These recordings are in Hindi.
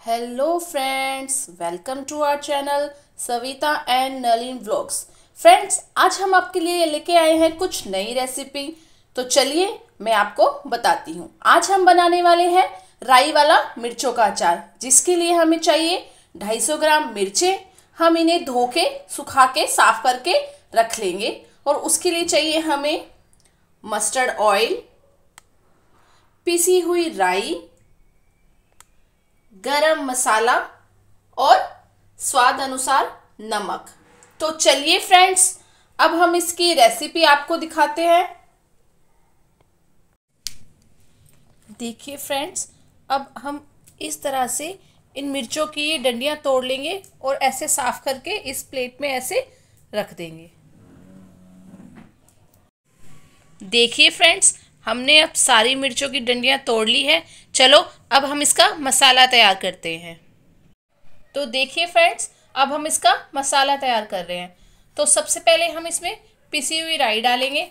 Hello friends welcome to our channel Savita and Nalin blogs friends आज हम आपके लिए लेके आए हैं कुछ नई रेसिपी तो चलिए, मैं आपको बताती हूँ। आज हम बनाने वाले हैं राई वाला मिर्चों का अचार, जिसके लिए हमें चाहिए 250 ग्राम मिर्चें। हम इन्हें धो के सुखा के साफ़ करके रख लेंगे। और उसके लिए चाहिए हमें मस्टर्ड ऑयल पिसी हुई राई गरम मसाला और स्वाद अनुसार नमक। तो चलिए फ्रेंड्स अब हम इसकी रेसिपी आपको दिखाते हैं। देखिए फ्रेंड्स अब हम इस तरह से इन मिर्चों की डंडियाँ तोड़ लेंगे और ऐसे साफ़ करके इस प्लेट में ऐसे रख देंगे। देखिए फ्रेंड्स हमने अब सारी मिर्चों की डंडियाँ तोड़ ली है। चलो, अब हम इसका मसाला तैयार करते हैं। तो देखिए फ्रेंड्स अब हम इसका मसाला तैयार कर रहे हैं। तो सबसे पहले हम इसमें पिसी हुई राई डालेंगे।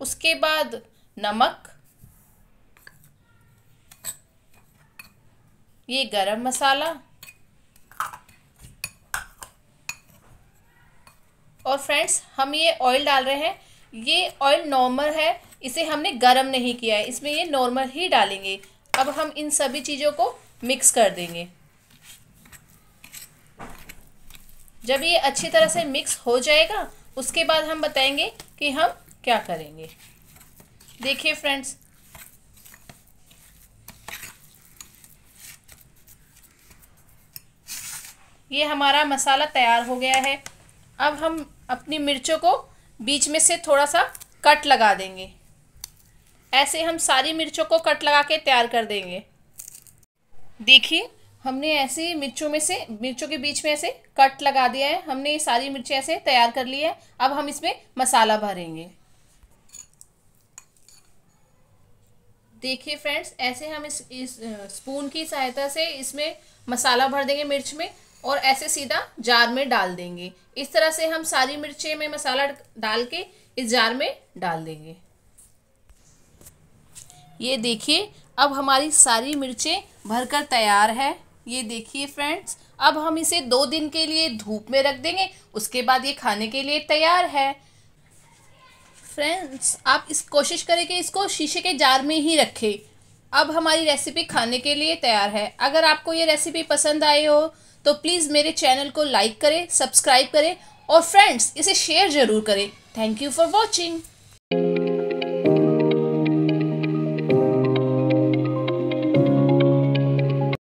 उसके बाद नमक, ये गरम मसाला, और फ्रेंड्स हम ये ऑयल डाल रहे हैं। ये ऑयल नॉर्मल है, इसे हमने गर्म नहीं किया है, इसमें ये नॉर्मल ही डालेंगे। अब हम इन सभी चीज़ों को मिक्स कर देंगे। जब ये अच्छी तरह से मिक्स हो जाएगा, उसके बाद हम बताएँगे कि हम क्या करेंगे। देखिए फ्रेंड्स ये हमारा मसाला तैयार हो गया है। अब हम अपनी मिर्चों को बीच में से थोड़ा सा कट लगा देंगे। ऐसे हम सारी मिर्चों को कट लगा के तैयार कर देंगे। देखिए, हमने ऐसे मिर्चों में से, मिर्चों के बीच में ऐसे कट लगा दिया है। हमने ये सारी मिर्चें ऐसे तैयार कर ली है। अब हम इसमें मसाला भरेंगे। देखिए फ्रेंड्स, ऐसे हम इस इस स्पून की सहायता से इसमें मसाला भर देंगे मिर्च में। और ऐसे सीधा जार में डाल देंगे। इस तरह से हम सारी मिर्चें में मसाला डाल के इस जार में डाल देंगे। ये देखिए, अब हमारी सारी मिर्चें भरकर तैयार है। ये देखिए फ्रेंड्स, अब हम इसे दो दिन के लिए धूप में रख देंगे, उसके बाद ये खाने के लिए तैयार है। फ्रेंड्स, आप इस कोशिश करें कि इसको शीशे के जार में ही रखें। अब हमारी रेसिपी खाने के लिए तैयार है। अगर आपको ये रेसिपी पसंद आई हो तो प्लीज़ मेरे चैनल को लाइक करें सब्सक्राइब करें और फ्रेंड्स इसे शेयर ज़रूर करें। Thank you for watching